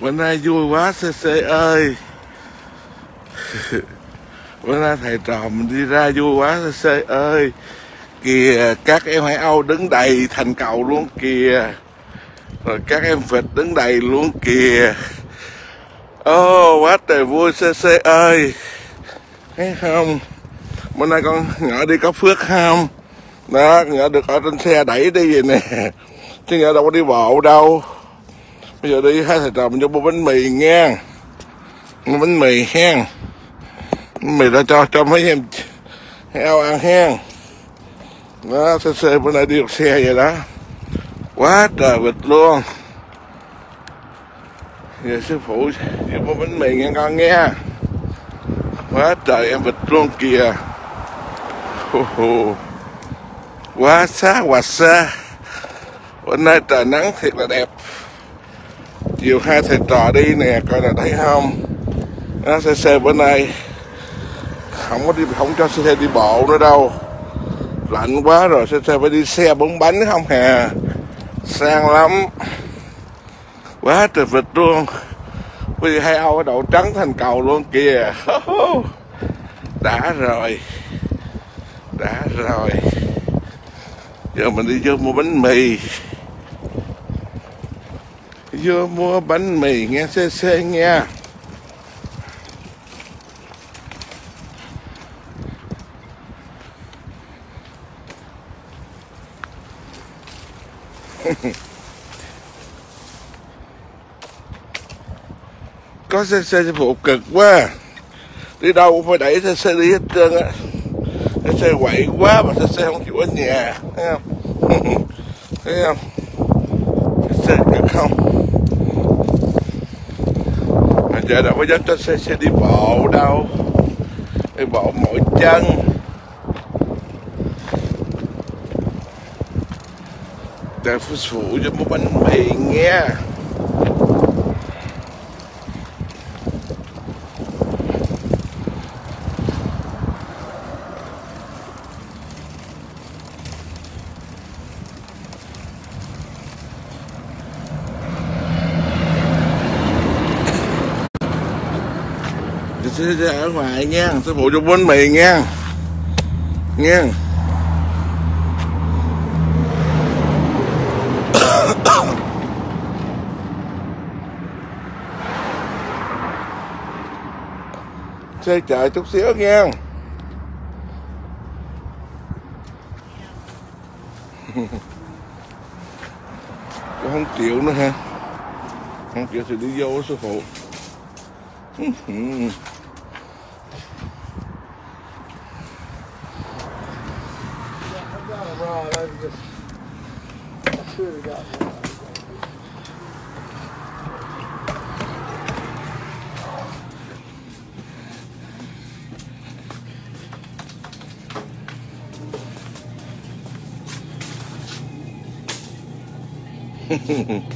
bữa nay vui quá cc ơi. Bữa nay thầy trò mình đi ra vui quá cc ơi. Kìa các em hải âu đứng đầy thành cầu luôn kìa. Rồi các em vịt đứng đầy luôn kìa. Ô oh, quá trời vui cc ơi. Thấy không? Bữa nay con nhỏ đi có phước không? Đó nhỏ được ở trên xe đẩy đi vậy nè. Chứ nhỏ đâu có đi bộ đâu bây giờ đi hai thầy trò mình cho mua bánh mì nha mua bánh mì hen bánh mì đã cho cho mấy em heo ăn hen đó, xe xe bữa nay đi được xe vậy đó. Quá trời vịt luôn. Giờ sư phụ đi mua bánh mì nghe con nghe. Quá trời em vịt luôn kìa. Quá xa quá xa bữa nay trời nắng thiệt là đẹp chiều hai thầy trò đi nè, coi là thấy không? Nó xe xe bữa nay. Không có đi, không cho xe xe đi bộ nữa đâu. Lạnh quá rồi, xe xe phải đi xe bốn bánh không hè sang lắm. Quá trời vịt luôn. Bây giờ hai âu đậu trắng thành cầu luôn kìa. Đã rồi. Đã rồi. Giờ mình đi vô mua bánh mì vô mua bánh mì nghe cc nha có xe xe phụ cực quá. Đi đâu cũng phải đẩy xe xe đi hết trơn á. Xe xe quậy quá mà xe xe không chịu ở nhà, thấy không? Thấy không? Xe xe cực không? Giờ đâu có dám cho xe xe đi bộ đâu. Đi bộ mỗi chân. Để phụ cho một bánh mì nghe. Sẽ ở ngoài nha sư phụ cho bánh mì nha nha xe chạy chút xíu nha Tôi không chịu nữa ha. Không chịu thì đi vô sư phụ. God, I just, I should have gotten that. Hehehe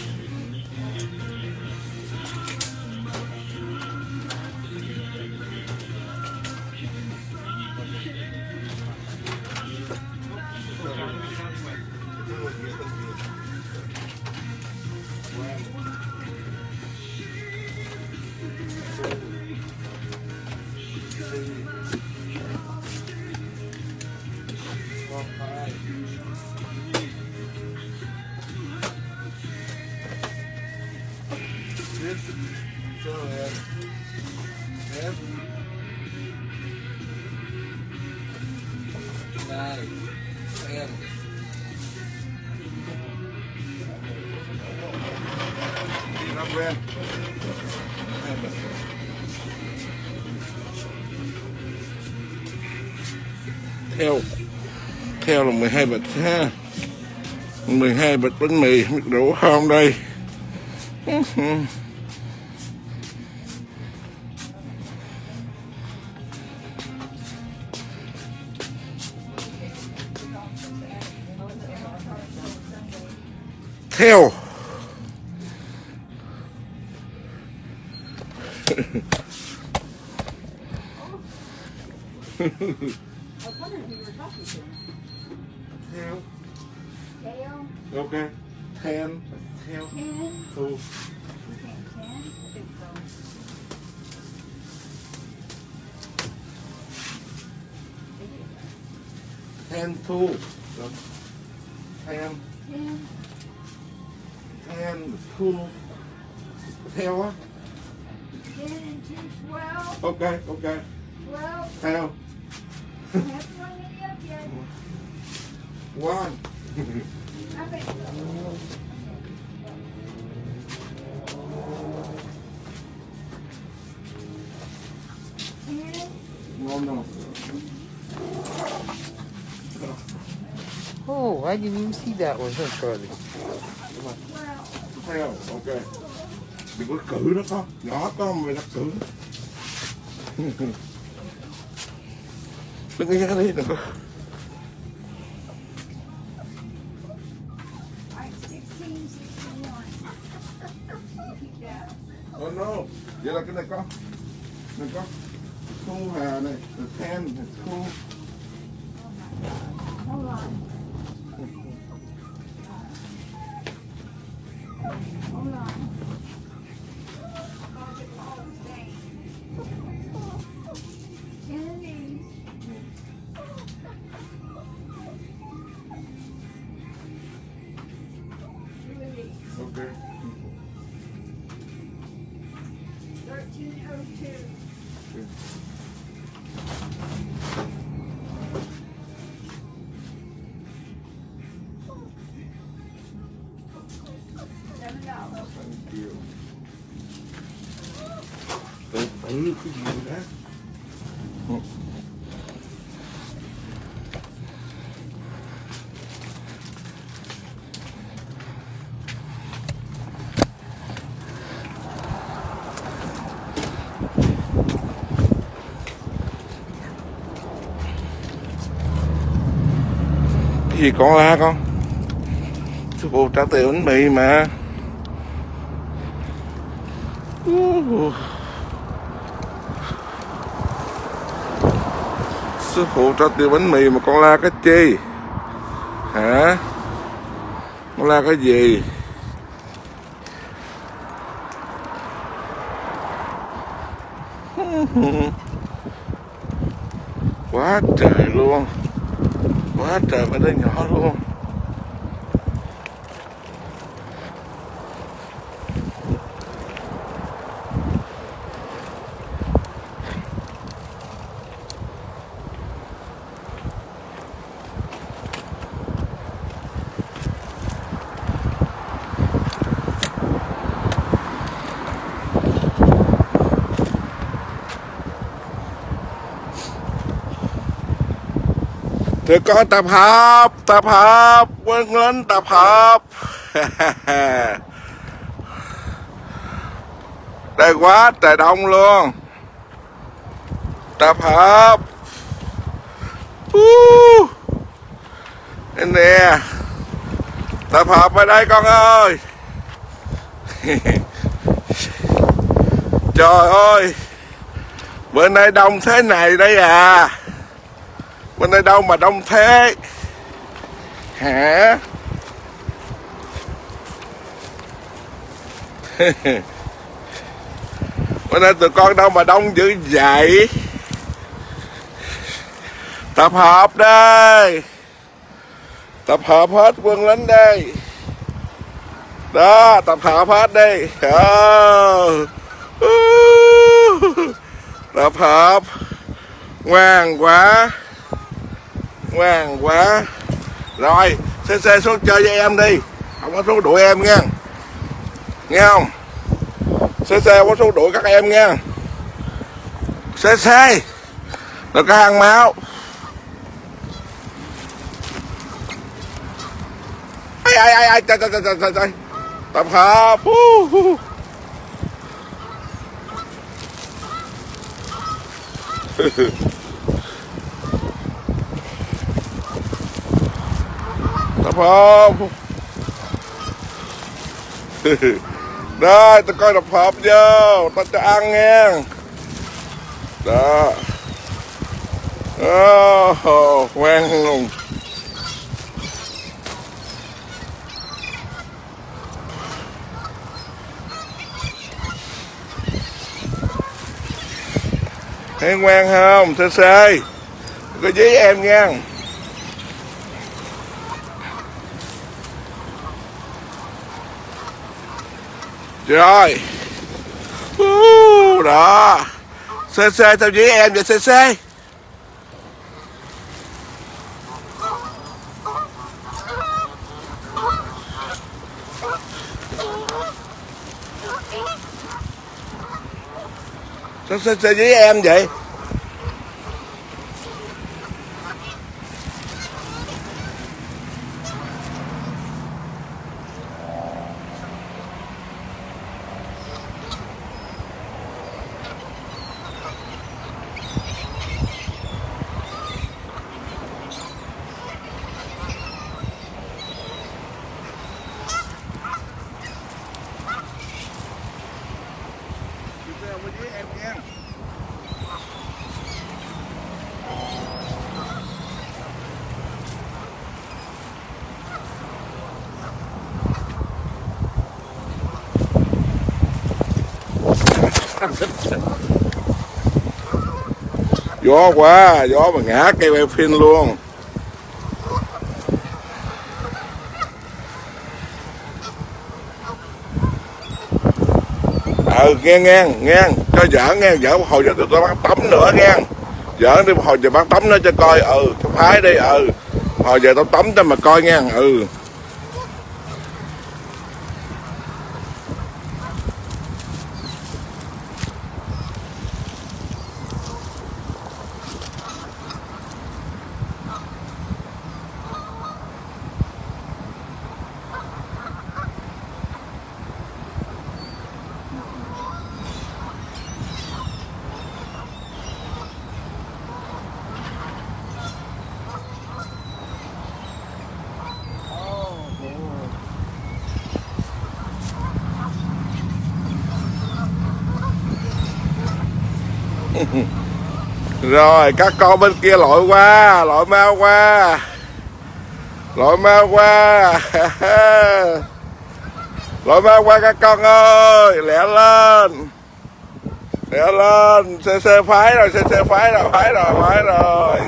12 bịch ha 12 bịch bánh mì, biết đủ không đây theo I was wondering who you were talking to theo. Dale, ok ten theo saying ten? So. ten ten thu theo á. Two, twelve. ok ok. Theo one I think so. Ten. no no Oh, I didn't even see that one, huh, Charlie? Twelve. theo ok đừng có cử đó con nhỏ con mày đặt cử đừng có ra đi đừng có vậy là cái này con này con thu hà này the ten the thu. Tự gì gì con la con sư phụ trả tiền bánh mì mà Uh. Sư phụ cho tiêu bánh mì mà con la cái chi? Hả? Con la cái gì? Quá trời luôn. Quá trời mấy đứa nhỏ luôn. Tụi con tập hợp, tập hợp, quân lên tập hợp. Đây quá trời đông luôn. Tập hợp. Uh. Đây nè. Tập hợp ở đây con ơi. Trời ơi. Bữa nay đông thế này đây à bên đây đâu mà đông thế? Hả? Bên đây tụi con đâu mà đông dữ vậy? Tập hợp đây. Tập hợp hết quân lính đây. Đó, tập hợp hết đi. Tập hợp. Ngoan quá ngoan quá. Rồi, xe xe xuống chơi với em đi. Không có xuống đuổi em nha. Nghe không? Xe xe không có xuống đuổi các em nha. Xe xe. Cái hàng máu. Ai ai ai ai, trời trời trời trời trời. Tập hợp. Hú. tập hợp. Đây, tôi coi tập hợp vô. Tao cho ăn nha Đó. Oh, ngoan luôn. Thấy ngoan không? Xê xê Có giấy em nha Rồi. Uh, Đó. Xê xê tao với em vậy xê xê. Sao sao sao với em vậy? Gió quá, gió mà ngã cây quay phim luôn. Ừ nghe nghe nghe, cho dở, nghe vợ hồi giờ tôi bắt tắm nữa, nghe. Dở đi, hồi giờ bắt tắm nữa cho coi. Ừ cái phái đi ừ. Hồi giờ tao tắm cho mà coi, nghe. Ừ. rồi, các con bên kia lội qua, lội mau qua. Lội mau qua. Lội mau qua các con ơi, lẹ lên. Lẹ lên, xe xe phái rồi, xe xe phái rồi phái rồi phái rồi.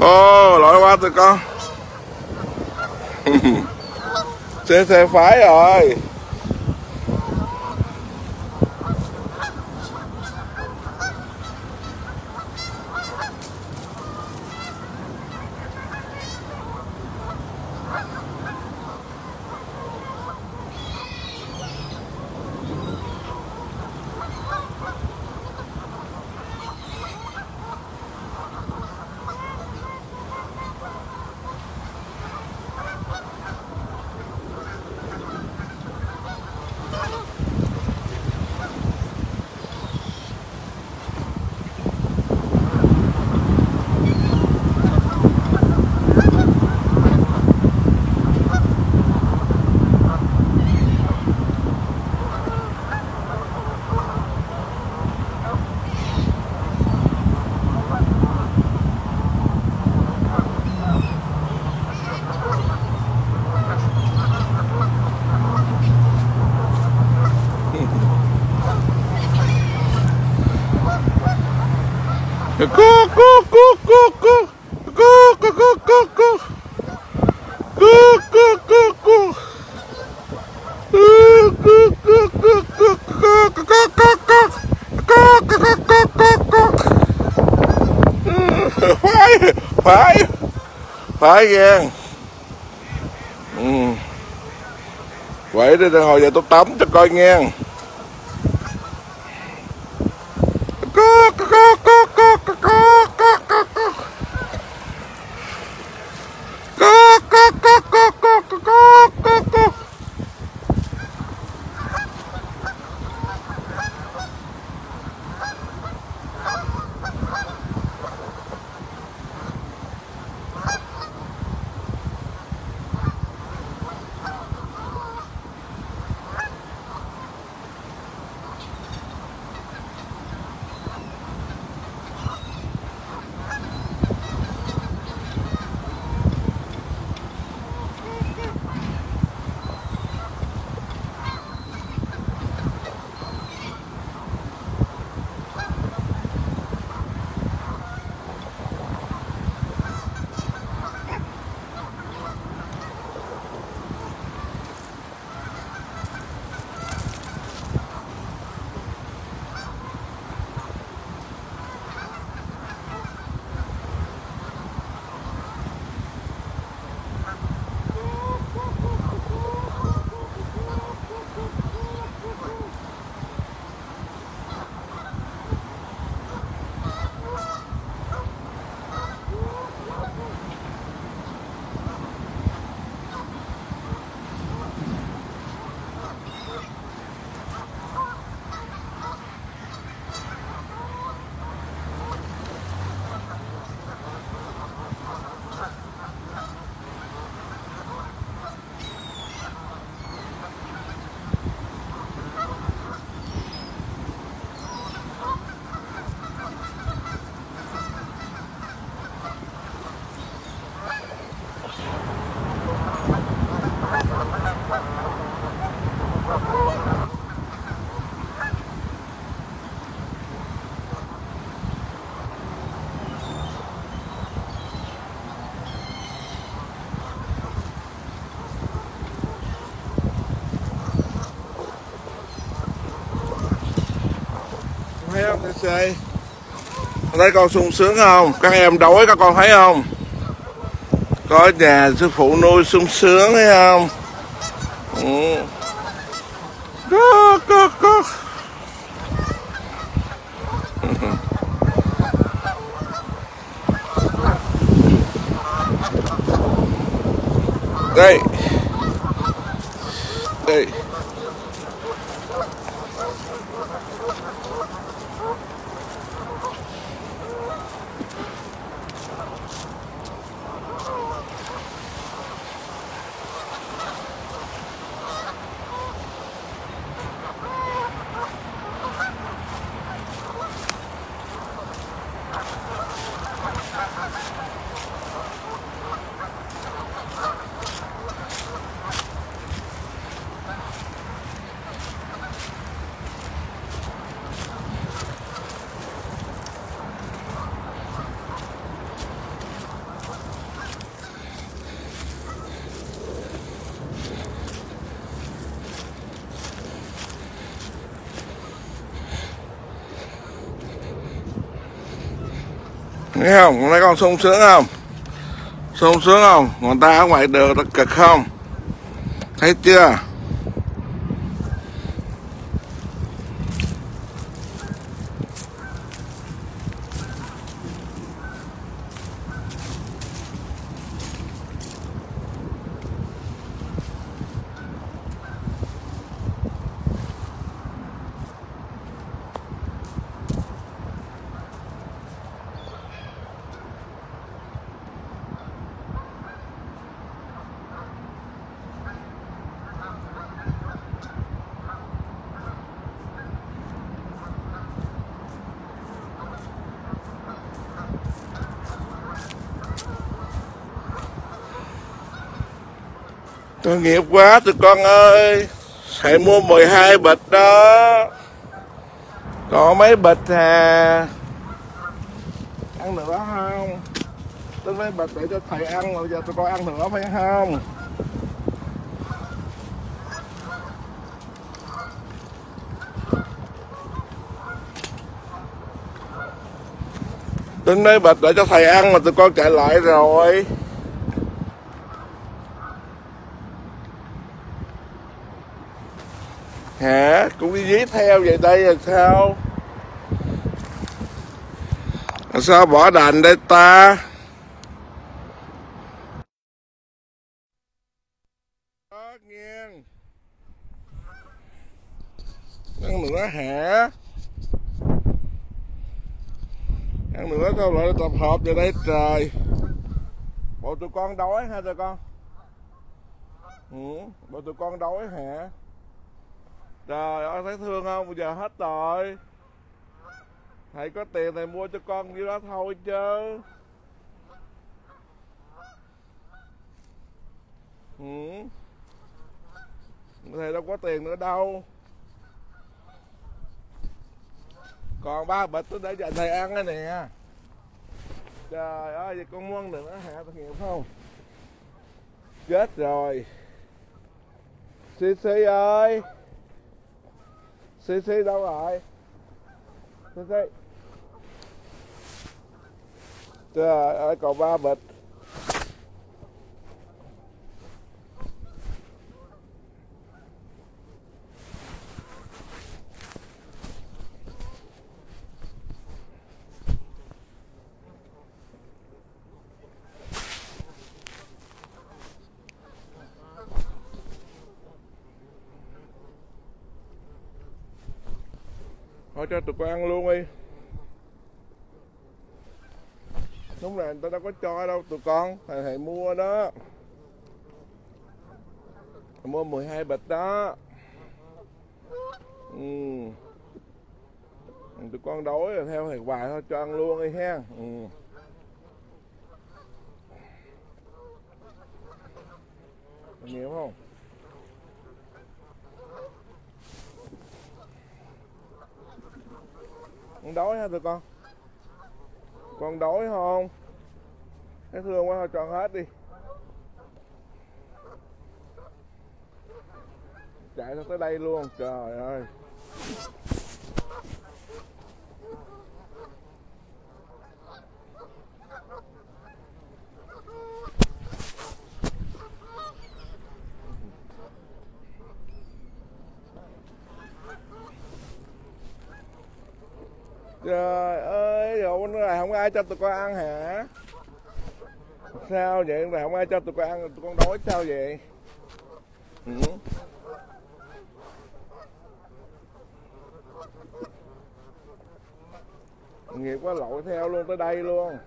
Ô, lội qua tụi con. Xe xe phái rồi. Cú cú cú cú cú Cú cú cú cú cú Cú cú cú cú phải phải phải ghê ừ. vậy đây hồi giờ tôi tắm cho coi nghe CC thấy con sung sướng không? Các em đói, các con thấy không? Có nhà sư phụ nuôi sung sướng, thấy không? Ừ. có có có. Đây. Đây. Thấy không? Thấy con sung sướng không? sung sướng không? Người ta ở ngoài đường ta cực không? Thấy chưa? Tôi nghiệp quá tụi con ơi. Hãy mua 12 bịch đó. Có mấy bịch à. Ăn nữa không? Tính mấy bịch để cho thầy ăn, rồi giờ tụi con ăn nữa phải không? Tính mấy bịch để cho thầy ăn mà tụi con chạy lại rồi hả cũng đi dí theo vậy đây là sao? Là sao bỏ đàn đây ta? Ăn nữa hả? Ăn nữa sao lại tập hợp vậy đây trời. Bộ tụi con đói hả tụi con? Ừ, bộ tụi con đói hả? Trời ơi, thấy thương không? Bây giờ hết rồi. Thầy có tiền thầy mua cho con như đó thôi chứ. Ừ. Thầy đâu có tiền nữa đâu. Còn ba bịch tôi để dành thầy ăn cái nè. Trời ơi, vậy con muốn nữa hả? Tội nghiệp không? Chết rồi. Xì xì ơi xí xí đâu rồi? Xí xí. Trời ơi còn ba bịch. Ra tụi con ăn luôn đi. Đúng rồi, người ta đâu có cho đâu, tụi con, thầy thầy mua đó. Thầy mua 12 bịch đó. Ừ. tụi con đói rồi, theo thầy hoài thôi, cho ăn luôn đi ha. Ừ. nhiều không? Con đói hả tụi con. Con đói không? Thấy thương quá, thôi cho hết đi. Chạy tới đây luôn, trời ơi. Trời ơi, rồi này không ai cho tụi con ăn hả? Sao vậy? Này không ai cho tụi con ăn, tụi con đói sao vậy? Ừ. Nghiệp quá lội theo luôn tới đây luôn.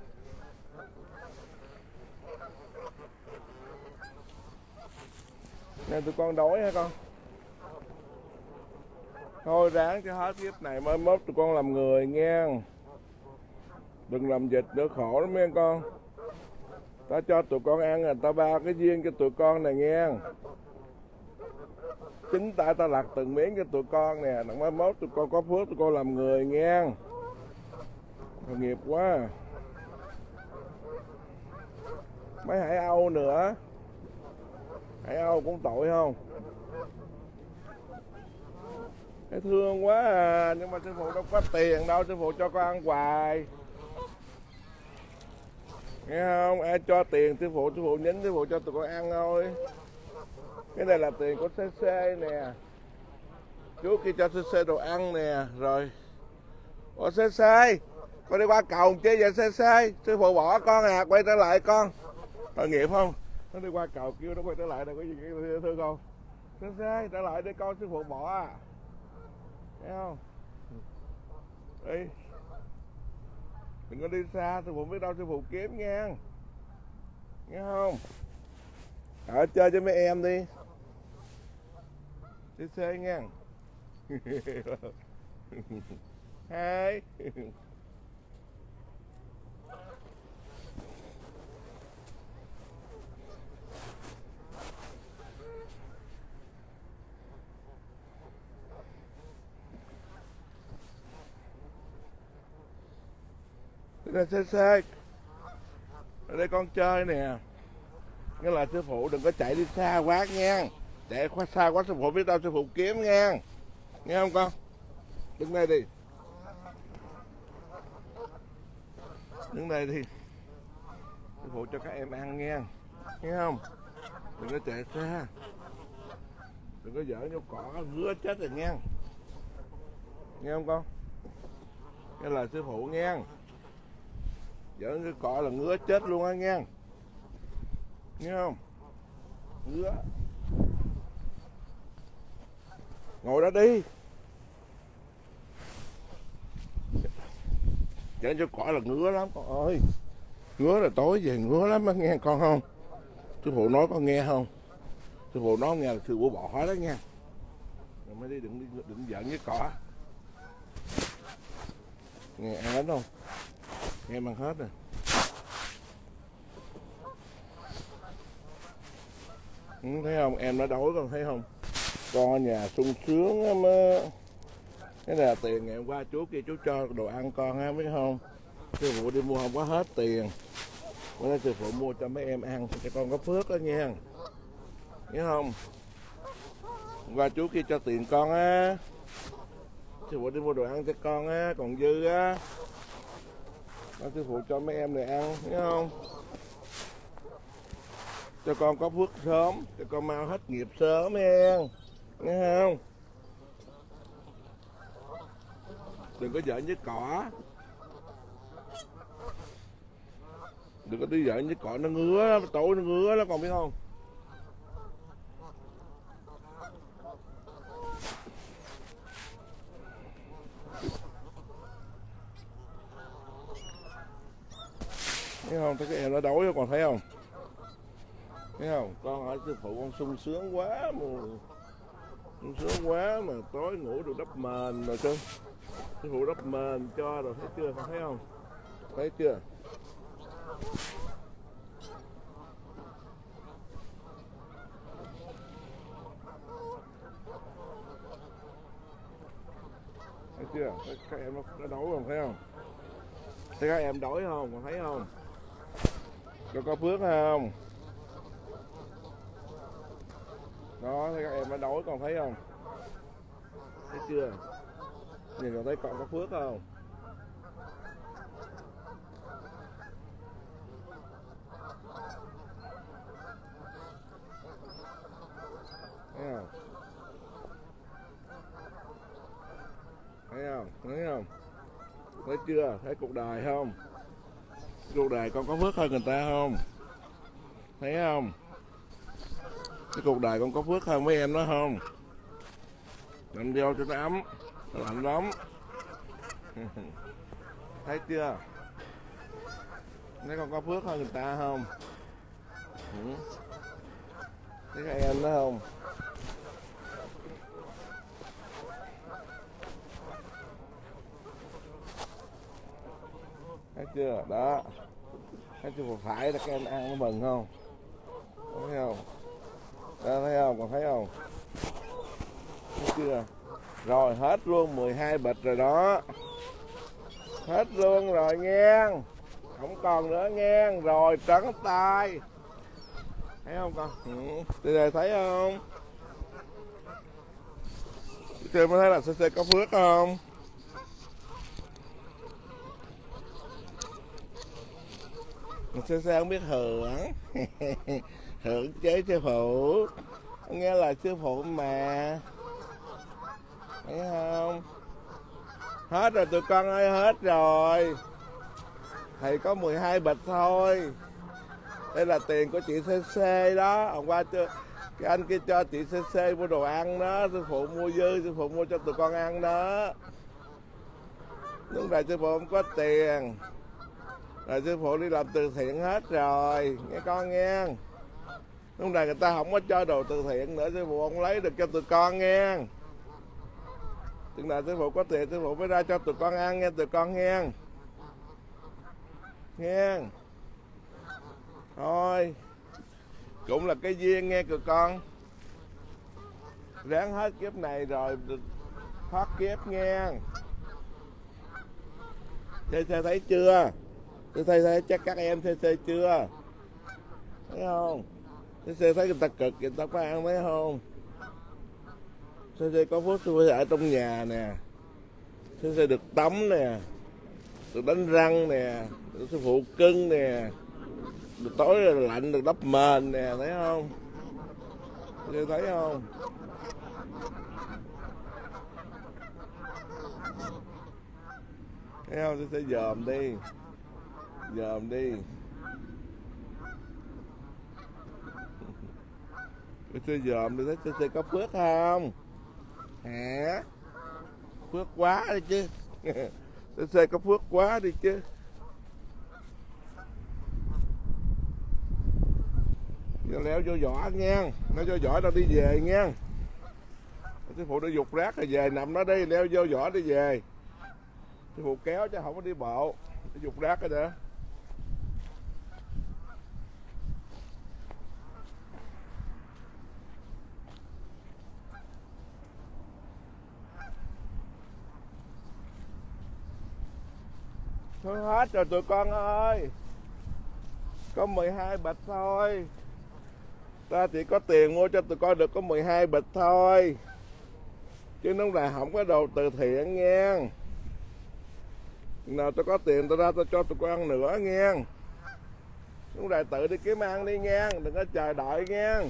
Nè tụi con đói hả con? Thôi, ráng cho hết kiếp này mới mốt tụi con làm người nghe Đừng làm dịch nữa, khổ lắm nghe con. Ta cho tụi con ăn là ta bao cái duyên cho tụi con này nghe Chính tại ta lặt từng miếng cho tụi con nè. Đặng mới mốt tụi con có phước, tụi con làm người nghe Tội nghiệp quá. Mấy hải âu nữa. Hải âu cũng tội không? Thương quá à. Nhưng mà sư phụ đâu có tiền đâu, Sư phụ cho con ăn hoài. Nghe không? Ai cho tiền, sư phụ Sư phụ nhín sư phụ cho tụi con ăn thôi. Cái này là tiền của CC nè. Chú kia cho CC đồ ăn nè, Rồi. Ủa CC Con đi qua cầu chứ vậy CC Sư phụ bỏ con à Quay trở lại con. Tội nghiệp không? Nó đi qua cầu kêu nó quay trở lại Đâu có gì thương không? CC trở lại đi, con sư phụ bỏ à thấy không? Đi đừng có đi xa sư phụ biết đâu sư phụ kiếm nha. Nghe không? Ở chơi cho mấy em đi. Đi xe nha. Hai Đây xe xe Ở đây con chơi nè. Nghĩa là sư phụ đừng có chạy đi xa quá nha. Chạy quá xa quá sư phụ biết đâu sư phụ kiếm nha. Nghe không con? Đứng đây đi. Đứng đây đi. Sư phụ cho các em ăn nha. Nghe không? Đừng có chạy xa. Đừng có dở vô cỏ ngứa chết rồi nha. Nghe không con? Nghe là sư phụ nghe Giỡn cái cọ là ngứa chết luôn á nghe Nghe không? Ngứa. Ngồi đó đi. Giỡn cho cọ là ngứa lắm con ơi. Ngứa là tối về ngứa lắm á nghe con không? Sư phụ nói con nghe không? Sư phụ nói nghe là sư phụ bỏ hết đó nha Rồi mới đi đừng, đừng, đừng giận với cỏ. Nghe ăn lắm không? Em ăn hết rồi. Ừ, thấy không? Em nó đói con thấy không? Con ở nhà sung sướng lắm á cái này là tiền ngày hôm qua chú kia chú cho đồ ăn con ha biết không? Sư phụ đi mua không có hết tiền. Bữa nay sư phụ mua cho mấy em ăn cho con có phước đó nha. Nhớ không? Hôm qua chú kia cho tiền con á. Sư phụ đi mua đồ ăn cho con á còn dư á đó, sư phụ cho mấy em này ăn thấy không? Cho con có phước sớm cho con mau hết nghiệp sớm em. Nghe không? Đừng có giỡn với cỏ. Đừng có đi giỡn với cỏ nó ngứa tối nó ngứa nó còn biết không? Thấy không? Thấy cái em nó đói còn thấy không? Thấy không? Con hỏi sư phụ con sung sướng quá mà sung sướng quá mà tối ngủ được đắp mền rồi chứ sư phụ đắp mền cho rồi thấy chưa? Con thấy không? Thấy chưa? Thấy chưa? Thấy các em nó, nó đói không? Thấy không? Thấy các em đói không? Còn thấy không? Có có phước không? Đó thấy các em nó đói còn thấy không? Thấy chưa? Nhìn còn thấy còn có phước không? Thấy không? Thấy không? Thấy không? Thấy chưa? Thấy cuộc đời không? Cuộc đời con có phước hơn người ta không? Thấy không? Cái cuộc đời con có phước hơn mấy em đó không? Nằm vô cho nó ấm, nó lạnh lắm. Thấy chưa? Thấy con có phước hơn người ta không? Ừ. Thấy các em đó không? Thấy chưa? Đó. Thấy chưa? Phải là các em ăn nó mừng không? Thấy không? Đó, thấy không? Còn thấy không? Thấy chưa? Rồi, hết luôn 12 bịch rồi đó. Hết luôn rồi nghe không còn nữa nghe rồi, trắng tay. Thấy không con? Ừ. từ đây thấy không? Chơi mới thấy là cc có phước không? Cc không biết hưởng hưởng chế sư phụ. Nghe là sư phụ mà. Thấy không? Hết rồi, tụi con ơi, hết rồi. Thầy có 12 bịch thôi. Đây là tiền của chị CC đó. Hôm qua chưa cái anh kia cho chị CC mua đồ ăn đó. Sư phụ mua dư, sư phụ mua cho tụi con ăn đó. Lúc này sư phụ không có tiền rồi sư phụ đi làm từ thiện hết rồi. Nghe con nghe. Lúc này người ta không có cho đồ từ thiện nữa, sư phụ không lấy được cho tụi con nghe. Chừng nào sư phụ có tiền, sư phụ mới ra cho tụi con ăn nghe, tụi con nghe. Nghe. Thôi. Cũng là cái duyên nghe tụi con. Ráng hết kiếp này rồi thoát kiếp nghe. CC thấy chưa? Thế thấy chắc các em CC chưa? Thấy không? CC thấy người ta cực, người ta có ăn thấy không? CC có phước tôi ở trong nhà nè. CC được tắm nè, được đánh răng nè, được sư phụ cưng nè, được tối là lạnh, được đắp mền nè, thấy không? CC thấy không? Thấy không? CC dòm đi dòm đi. CC dòm đi thấy xe có phước không? Hả? Phước quá đi chứ. Xe có phước quá đi chứ. Giờ leo vô vỏ nha. Nó vô vỏ tao đi về nha. Sư phụ đi dục rác rồi về, nằm nó đi, leo vô vỏ đi về. Sư phụ kéo chứ không có đi bộ. Đi dục rác rồi nữa Thôi hết rồi tụi con ơi. Có 12 bịch thôi. Ta chỉ có tiền mua cho tụi con được có 12 bịch thôi. Chứ nó là không có đồ từ thiện nha. Nào tôi có tiền tôi ra tôi cho tụi con ăn nữa nha. Lúc này tự đi kiếm ăn đi nha, Đừng có chờ đợi nha.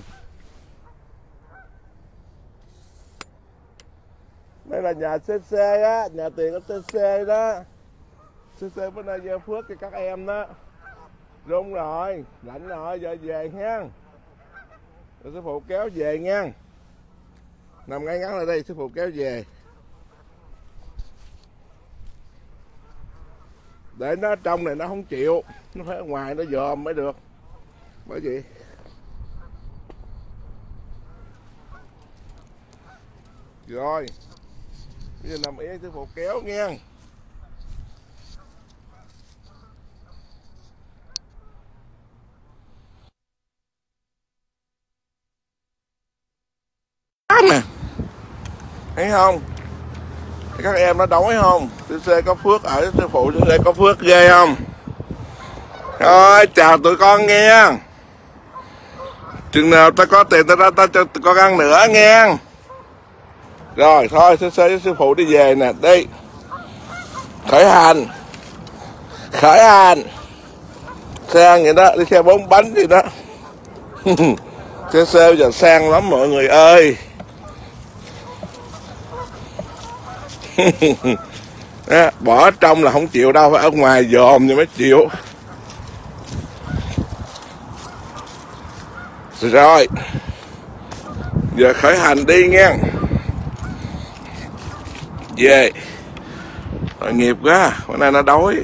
Đây là nhà CC á, Nhà tiền của CC đó. CC bữa nay gieo phước cho các em đó. Đúng rồi Lạnh rồi, giờ về nha. Rồi sư phụ kéo về nha. Nằm ngay ngắn lại đây, sư phụ kéo về. Để nó trong này nó không chịu, Nó phải ở ngoài nó dòm mới được. Bởi vậy Rồi, Bây giờ nằm yên, sư phụ kéo nha nè thấy không? Các em nó đói không? CC có phước ở sư phụ CC có phước ghê không? Rồi chào tụi con nghe. Chừng nào ta có tiền ta ra ta cho tụi con ăn nữa nghe. Rồi, thôi CC với sư phụ đi về nè. Đi. Khởi hành. Khởi hành. Xe vậy đó, đi xe bốn bánh gì đó. CC giờ sang lắm mọi người ơi. Đó, bỏ trong là không chịu đâu phải ở ngoài dòm thì mới chịu. Rồi giờ khởi hành đi nha về. Tội nghiệp quá bữa nay nó đói.